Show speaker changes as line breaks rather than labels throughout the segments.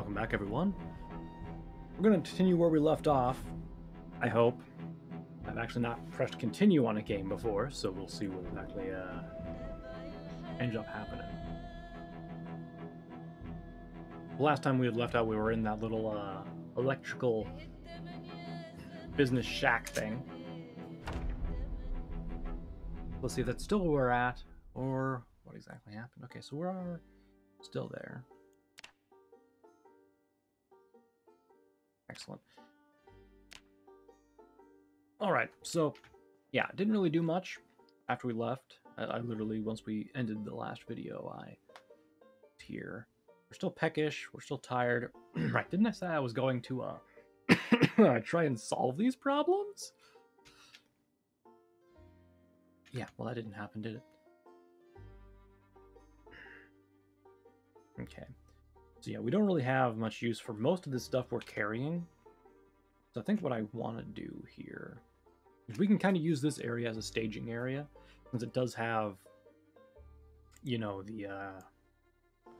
Welcome back, everyone. We're going to continue where we left off, I hope. I've actually not pressed continue on a game before, so we'll see what exactly uh, ends up happening. The last time we had left out, we were in that little uh, electrical business shack thing. Let's see if that's still where we're at, or what exactly happened. Okay, so we're still there. Excellent. All right, so yeah, didn't really do much after we left. I, I literally, once we ended the last video, I here. We're still peckish. We're still tired. right? Didn't I say I was going to uh try and solve these problems? Yeah. Well, that didn't happen, did it? Okay. So yeah, we don't really have much use for most of the stuff we're carrying. So I think what I want to do here is we can kind of use this area as a staging area, since it does have, you know, the uh,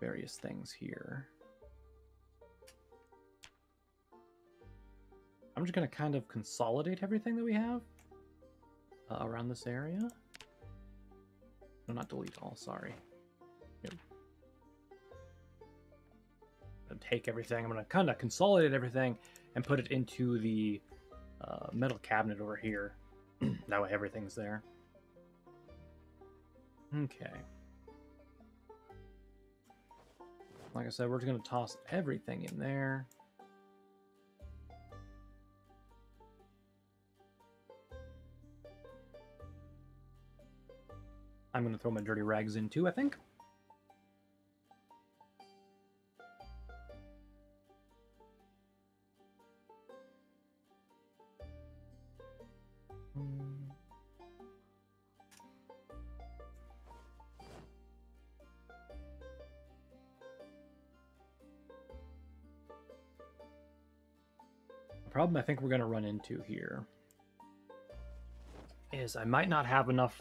various things here. I'm just going to kind of consolidate everything that we have uh, around this area. No, not delete all, sorry. Take everything. I'm going to kind of consolidate everything and put it into the uh, metal cabinet over here. that way everything's there. Okay. Like I said, we're just going to toss everything in there. I'm going to throw my dirty rags in too, I think. Problem I think we're going to run into here is I might not have enough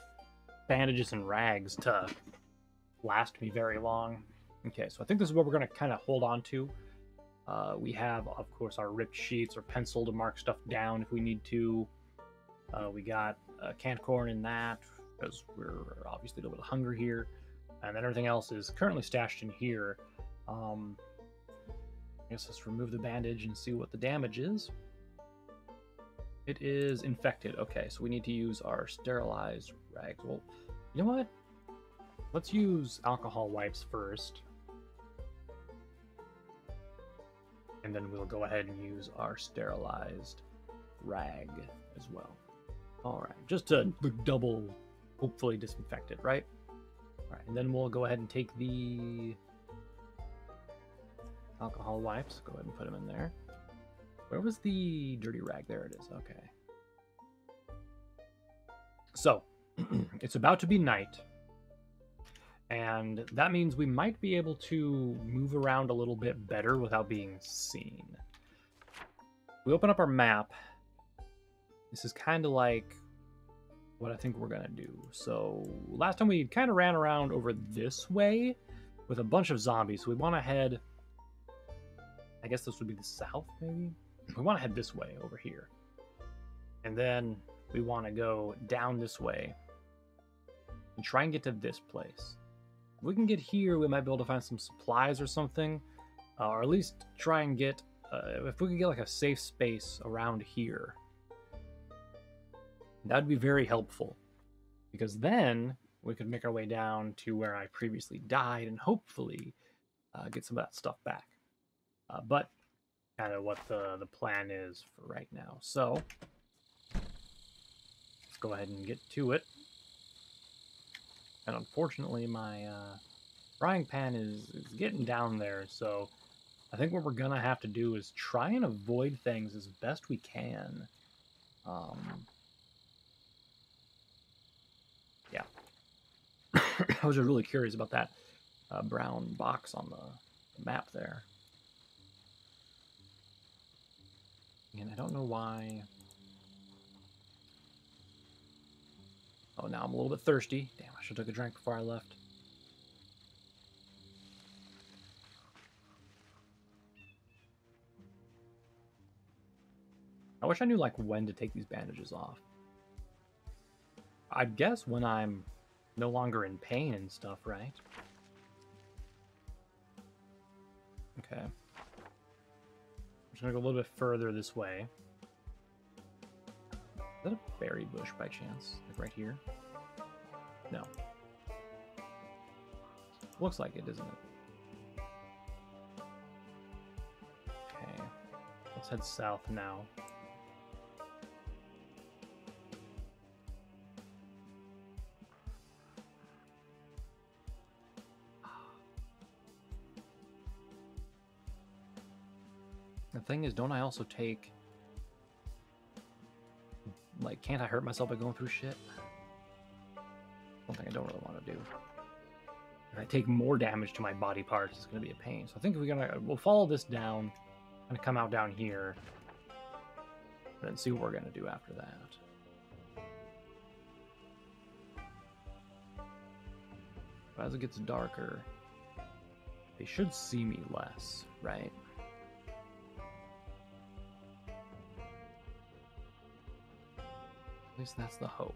bandages and rags to last me very long. Okay, so I think this is what we're going to kind of hold on to. Uh, we have, of course, our ripped sheets or pencil to mark stuff down if we need to. Uh, we got uh, canned corn in that because we're obviously a little bit of hunger here. And then everything else is currently stashed in here. Um, I guess let's remove the bandage and see what the damage is. It is infected. Okay, so we need to use our sterilized rags. Well, you know what? Let's use alcohol wipes first. And then we'll go ahead and use our sterilized rag as well. All right, just to double, hopefully disinfect it, right? All right, and then we'll go ahead and take the alcohol wipes. Go ahead and put them in there. Where was the dirty rag? There it is. Okay. So, it's about to be night. And that means we might be able to move around a little bit better without being seen. We open up our map. This is kind of like what I think we're going to do. So, last time we kind of ran around over this way with a bunch of zombies. So we want to head... I guess this would be the south, maybe? we want to head this way over here. And then we want to go down this way and try and get to this place. If we can get here, we might be able to find some supplies or something, uh, or at least try and get, uh, if we could get like a safe space around here, that would be very helpful. Because then we could make our way down to where I previously died and hopefully uh, get some of that stuff back. Uh, but kind of what the, the plan is for right now. So, let's go ahead and get to it. And unfortunately, my uh, frying pan is, is getting down there, so I think what we're going to have to do is try and avoid things as best we can. Um, yeah. I was really curious about that uh, brown box on the, the map there. And I don't know why. Oh, now I'm a little bit thirsty. Damn, I should have took a drink before I left. I wish I knew, like, when to take these bandages off. I guess when I'm no longer in pain and stuff, right? Okay. I'm just gonna go a little bit further this way. Is that a berry bush by chance? Like right here? No. Looks like it, doesn't it? Okay. Let's head south now. Thing is, don't I also take... Like, can't I hurt myself by going through shit? One thing I don't really want to do. If I take more damage to my body parts, it's going to be a pain. So I think we're gonna we'll follow this down and come out down here, and then see what we're gonna do after that. But as it gets darker, they should see me less, right? At least that's the hope.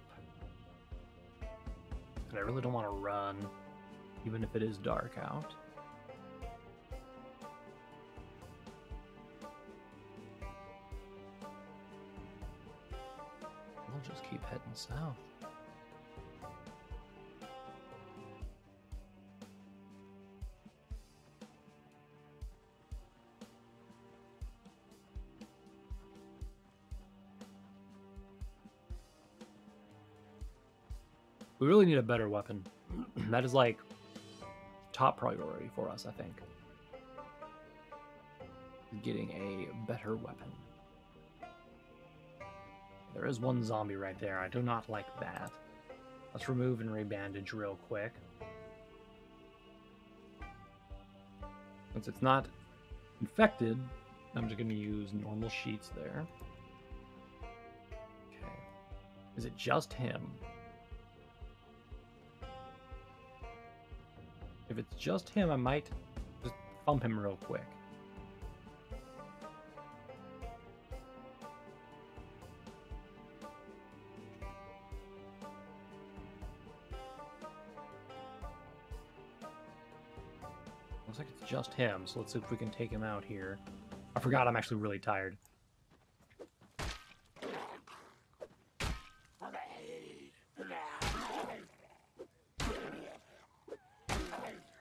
And I really don't want to run, even if it is dark out. We'll just keep heading south. We really need a better weapon. that is like top priority for us, I think. Getting a better weapon. There is one zombie right there. I do not like that. Let's remove and rebandage real quick. Since it's not infected, I'm just going to use normal sheets there. Okay. Is it just him? If it's just him, I might just bump him real quick. Looks like it's just him, so let's see if we can take him out here. I forgot I'm actually really tired.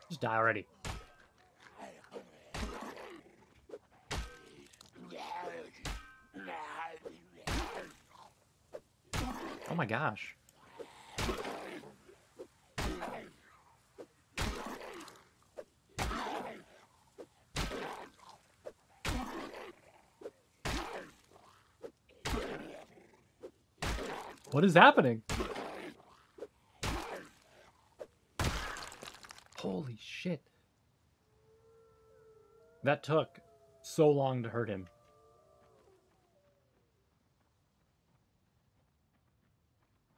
Just die already. Oh my gosh. What is happening? Holy shit. That took so long to hurt him.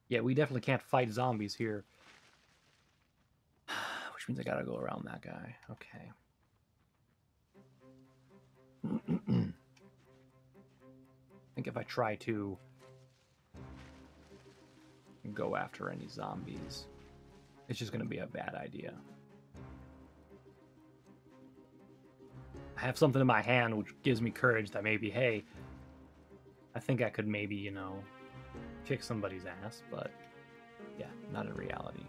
Yeah, we definitely can't fight zombies here. Which means I gotta go around that guy. Okay. I think if I try to go after any zombies, it's just gonna be a bad idea. Have something in my hand which gives me courage that maybe, hey, I think I could maybe, you know, kick somebody's ass, but yeah, not in reality.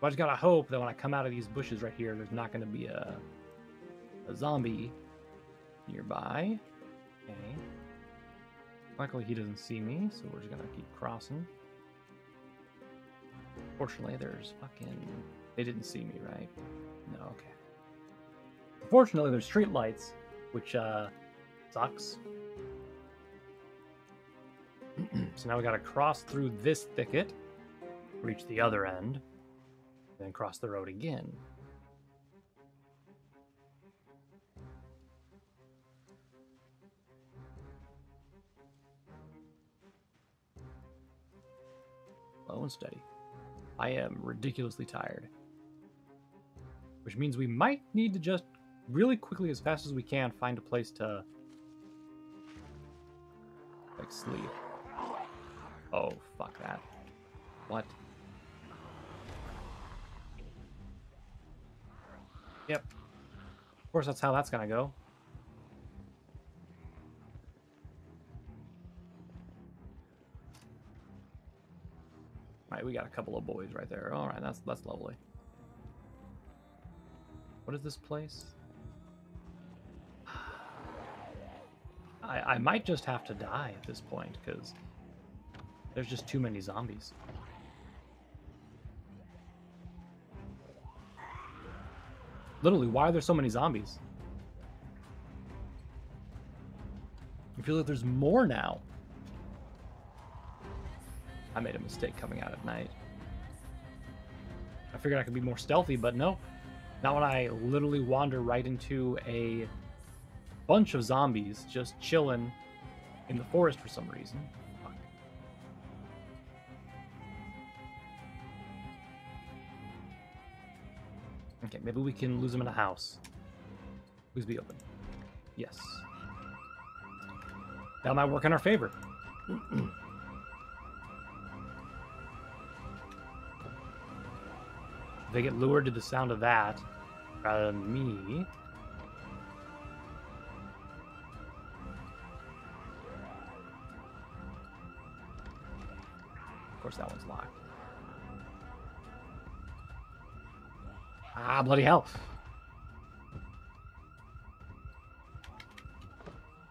But I just gotta hope that when I come out of these bushes right here, there's not gonna be a, a zombie nearby. Okay. Luckily, he doesn't see me, so we're just gonna keep crossing. Fortunately, there's fucking. They didn't see me, right? No, okay. Unfortunately, there's street lights, which uh, sucks. so now we gotta cross through this thicket, reach the other end, then cross the road again. Slow and steady. I am ridiculously tired. Which means we might need to just really quickly, as fast as we can, find a place to Like sleep. Oh, fuck that. What? Yep. Of course, that's how that's gonna go. Alright, we got a couple of boys right there. Alright, that's that's lovely. What is this place? I, I might just have to die at this point, because there's just too many zombies. Literally, why are there so many zombies? I feel like there's more now. I made a mistake coming out at night. I figured I could be more stealthy, but no. Not when I literally wander right into a bunch of zombies just chilling in the forest for some reason. Okay, maybe we can lose them in a house. Please be open. Yes. That might work in our favor. they get lured to the sound of that rather than me. Course, that one's locked. Ah, bloody hell.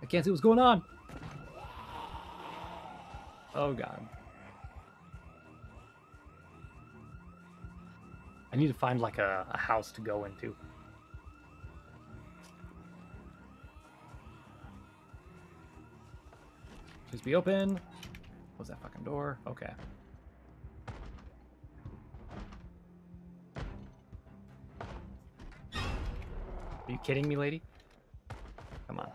I can't see what's going on. Oh, God. I need to find like a, a house to go into. Please be open. Close that fucking door. Okay. Are you kidding me, lady? Come on.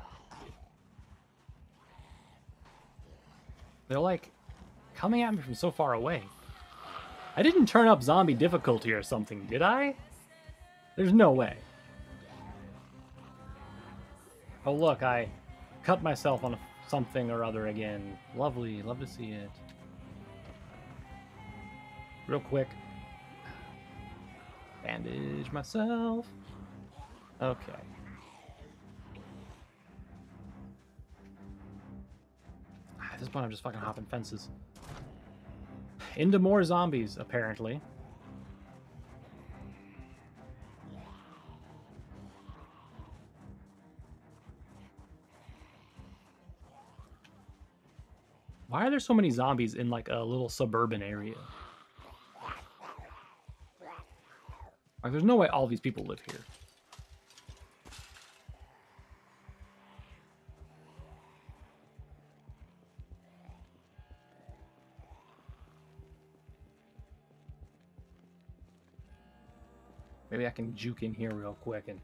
They're like coming at me from so far away. I didn't turn up zombie difficulty or something, did I? There's no way. Oh look, I cut myself on something or other again. Lovely, love to see it. Real quick. Bandage myself. Okay. Ah, at this point, I'm just fucking hopping fences. Into more zombies, apparently. Why are there so many zombies in like a little suburban area? Like, there's no way all these people live here. Maybe I can juke in here real quick and,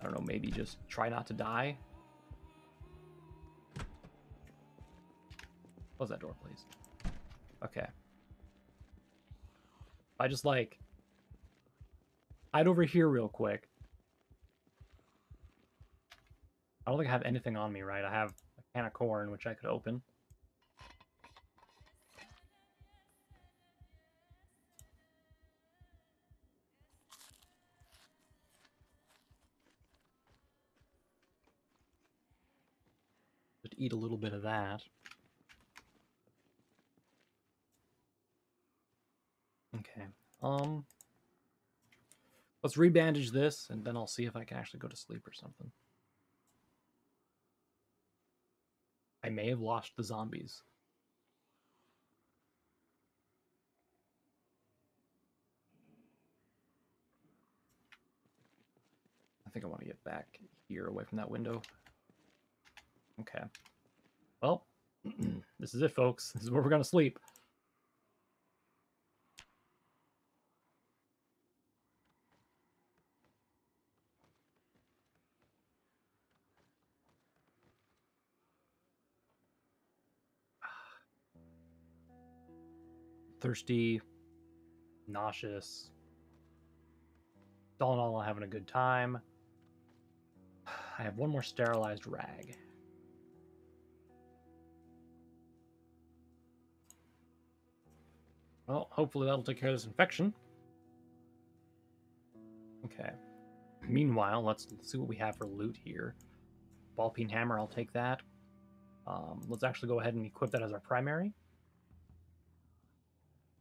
I don't know, maybe just try not to die. Close that door, please. Okay. I just like hide over here real quick. I don't think I have anything on me, right? I have a can of corn, which I could open. Eat a little bit of that. Okay. Um let's rebandage this and then I'll see if I can actually go to sleep or something. I may have lost the zombies. I think I want to get back here away from that window. Okay. Well, this is it, folks. This is where we're going to sleep. Thirsty, nauseous. All in all, I'm having a good time. I have one more sterilized rag. Well, hopefully that'll take care of this infection. Okay. Meanwhile, let's, see what we have for loot here. Ball peen hammer, I'll take that. Um, let's actually go ahead and equip that as our primary.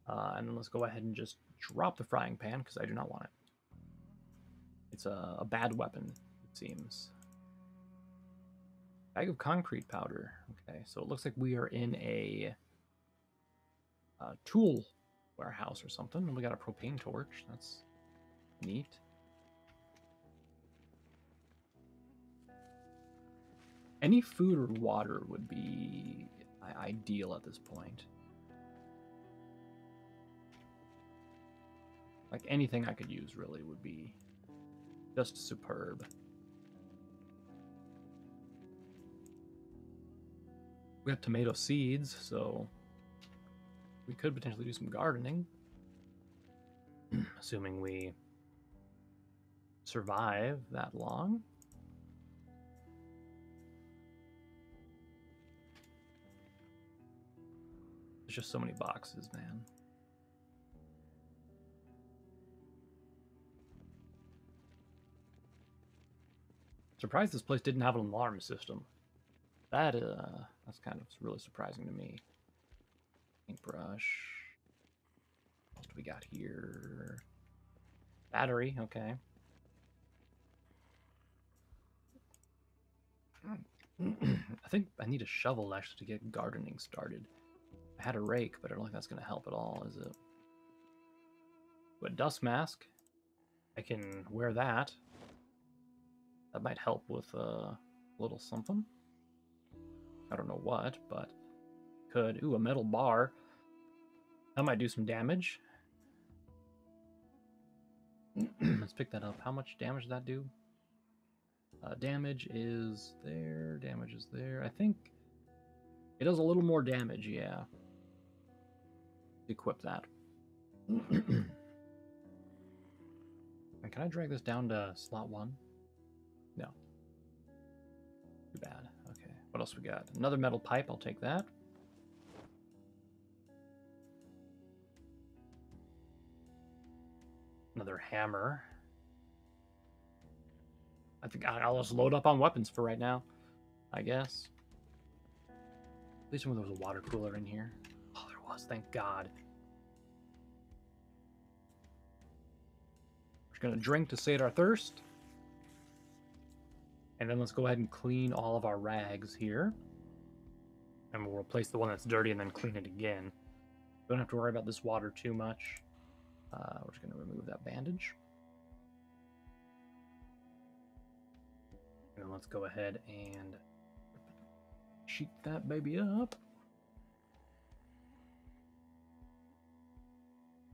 Uh, and then let's go ahead and just drop the frying pan because I do not want it. It's a, a bad weapon, it seems. Bag of concrete powder. Okay, so it looks like we are in a, a tool warehouse or something. And we got a propane torch. That's neat. Any food or water would be ideal at this point. Like anything I could use really would be just superb. We got tomato seeds, so we could potentially do some gardening. Assuming we survive that long. There's just so many boxes, man. Surprised this place didn't have an alarm system. That uh, that's kind of really surprising to me. Paintbrush. What do we got here? Battery, okay. I think I need a shovel actually to get gardening started. I had a rake, but I don't think that's going to help at all, is it? But dust mask. I can wear that. That might help with uh, a little something. I don't know what, but could. Ooh, a metal bar. That might do some damage. Let's pick that up. How much damage does that do? Uh, damage is there. Damage is there. I think it does a little more damage, yeah. Equip that. and can I drag this down to slot one? No. Too bad. Okay. What else we got? Another metal pipe. I'll take that. Another hammer. I think I'll just load up on weapons for right now. I guess. At least when there was a water cooler in here. Oh, there was. Thank God. We're gonna drink to sate our thirst. And then let's go ahead and clean all of our rags here. And we'll replace the one that's dirty and then clean it again. Don't have to worry about this water too much. Uh, we're just going to remove that bandage. And let's go ahead and sheet that baby up.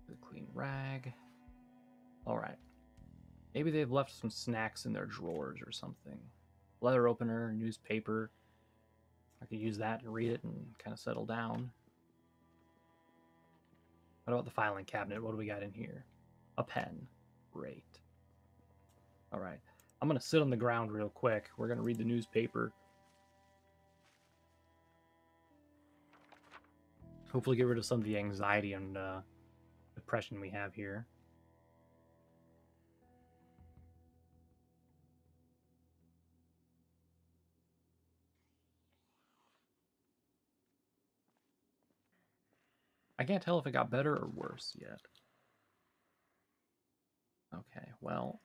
The clean rag. All right. Maybe they've left some snacks in their drawers or something. Leather opener, newspaper. I could use that and read it and kind of settle down. What about the filing cabinet? What do we got in here? A pen. Great. All right. I'm going to sit on the ground real quick. We're going to read the newspaper. Hopefully get rid of some of the anxiety and uh, depression we have here. I can't tell if it got better or worse yet. Okay, well.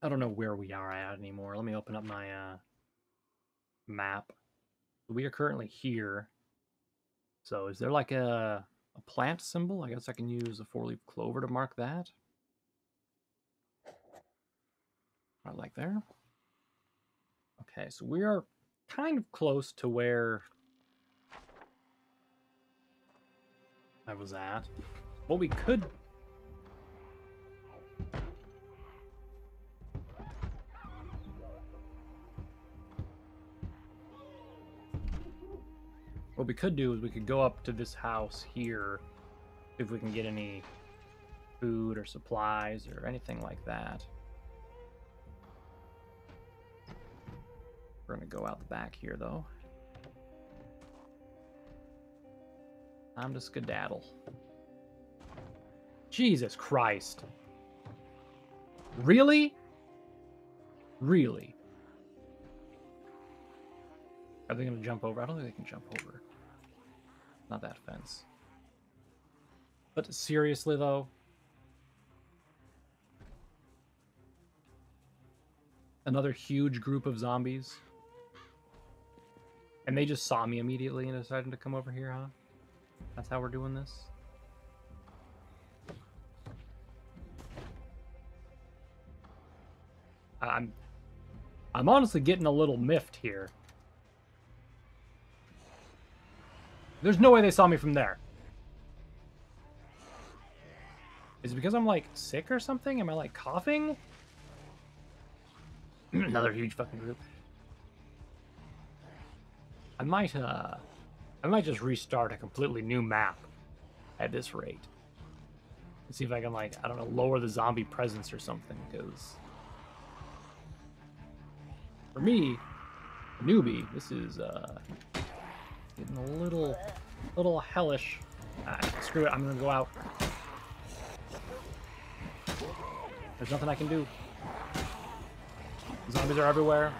I don't know where we are at anymore. Let me open up my uh, map. We are currently here. So is there like a, a plant symbol? I guess I can use a four-leaf clover to mark that. Right like there. Okay, so we are kind of close to where I was at. What we could... What we could do is we could go up to this house here, if we can get any food or supplies or anything like that. We're gonna go out the back here though. Time to skedaddle. Jesus Christ. Really? Really? Are they going to jump over? I don't think they can jump over. Not that fence. But seriously, though? Another huge group of zombies? And they just saw me immediately and decided to come over here, huh? That's how we're doing this? I'm I'm honestly getting a little miffed here. There's no way they saw me from there. Is it because I'm like sick or something? Am I like coughing? Another huge fucking group. I might uh I might just restart a completely new map at this rate. see if I can like, I don't know, lower the zombie presence or something, because for me, a newbie, this is uh getting a little little hellish. Ah, screw it, I'm gonna go out. There's nothing I can do. Zombies are everywhere.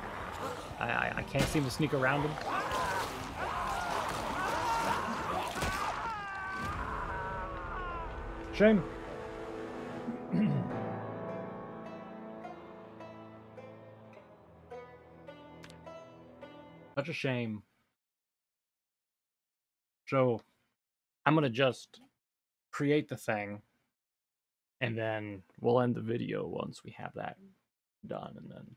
I, I, I can't seem to sneak around them. Shame. Such a shame. So, I'm going to just create the thing, and then we'll end the video once we have that done, and then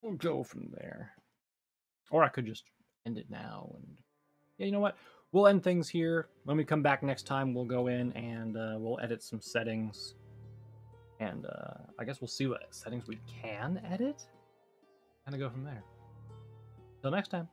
we'll go from there. Or I could just end it now, and yeah, you know what? We'll end things here. When we come back next time, we'll go in and uh, we'll edit some settings. And uh, I guess we'll see what settings we can edit. Of go from there. Till next time.